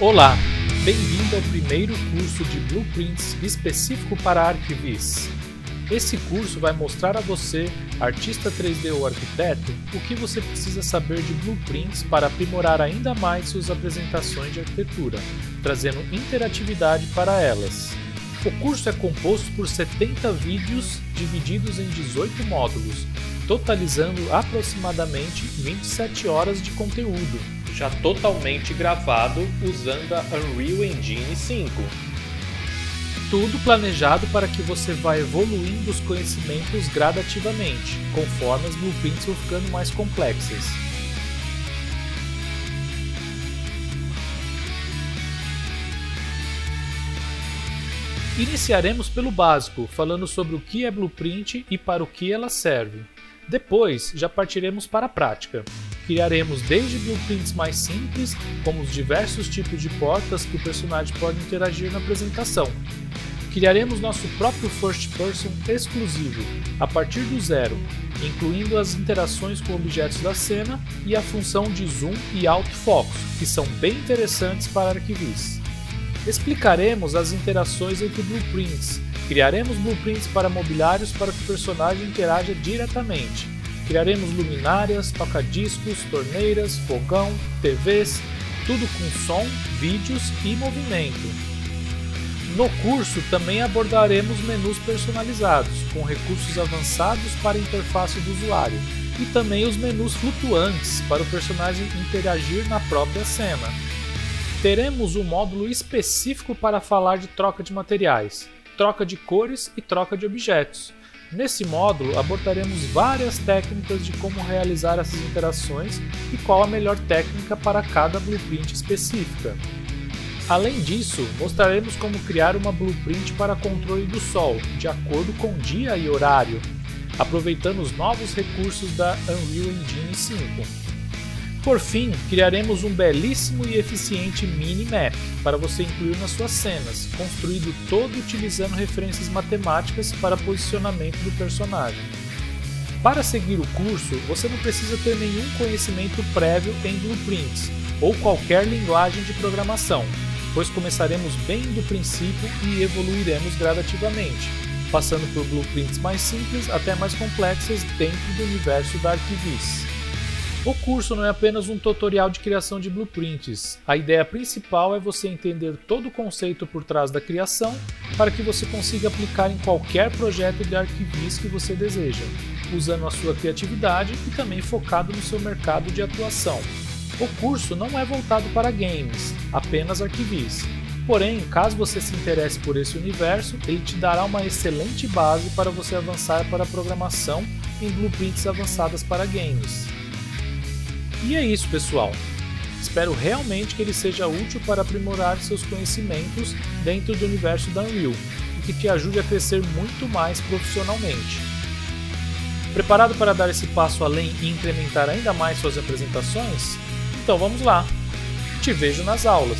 Olá, bem-vindo ao primeiro curso de Blueprints específico para Arquivis. Esse curso vai mostrar a você, artista 3D ou arquiteto, o que você precisa saber de blueprints para aprimorar ainda mais suas apresentações de arquitetura, trazendo interatividade para elas. O curso é composto por 70 vídeos divididos em 18 módulos, totalizando aproximadamente 27 horas de conteúdo, já totalmente gravado usando a Unreal Engine 5. Tudo planejado para que você vá evoluindo os conhecimentos gradativamente, conforme as blueprints vão ficando mais complexas. Iniciaremos pelo básico, falando sobre o que é blueprint e para o que ela serve. Depois, já partiremos para a prática. Criaremos desde blueprints mais simples, como os diversos tipos de portas que o personagem pode interagir na apresentação. Criaremos nosso próprio first person exclusivo, a partir do zero, incluindo as interações com objetos da cena e a função de zoom e autofocus, que são bem interessantes para arquivis. Explicaremos as interações entre blueprints, criaremos blueprints para mobiliários para que o personagem interaja diretamente, Criaremos luminárias, toca-discos, torneiras, fogão, TVs, tudo com som, vídeos e movimento. No curso também abordaremos menus personalizados, com recursos avançados para a interface do usuário, e também os menus flutuantes para o personagem interagir na própria cena. Teremos um módulo específico para falar de troca de materiais, troca de cores e troca de objetos, Nesse módulo, abordaremos várias técnicas de como realizar essas interações e qual a melhor técnica para cada blueprint específica. Além disso, mostraremos como criar uma blueprint para controle do Sol, de acordo com dia e horário, aproveitando os novos recursos da Unreal Engine 5. Por fim, criaremos um belíssimo e eficiente mini-map para você incluir nas suas cenas, construído todo utilizando referências matemáticas para posicionamento do personagem. Para seguir o curso, você não precisa ter nenhum conhecimento prévio em blueprints ou qualquer linguagem de programação, pois começaremos bem do princípio e evoluiremos gradativamente, passando por blueprints mais simples até mais complexas dentro do universo da Arquivis. O curso não é apenas um tutorial de criação de blueprints. A ideia principal é você entender todo o conceito por trás da criação para que você consiga aplicar em qualquer projeto de arquivis que você deseja, usando a sua criatividade e também focado no seu mercado de atuação. O curso não é voltado para games, apenas arquivis. Porém, caso você se interesse por esse universo, ele te dará uma excelente base para você avançar para a programação em blueprints avançadas para games. E é isso, pessoal. Espero realmente que ele seja útil para aprimorar seus conhecimentos dentro do universo da Unreal e que te ajude a crescer muito mais profissionalmente. Preparado para dar esse passo além e incrementar ainda mais suas apresentações? Então vamos lá! Te vejo nas aulas!